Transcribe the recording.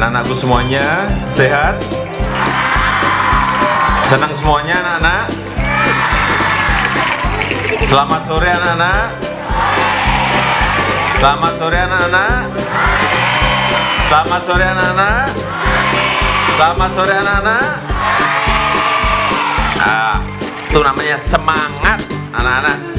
anak-anakku semuanya sehat? Senang semuanya anak-anak? Selamat sore anak-anak. Selamat sore anak-anak. Selamat sore anak-anak. Selamat sore anak-anak. Ah, itu namanya semangat anak-anak.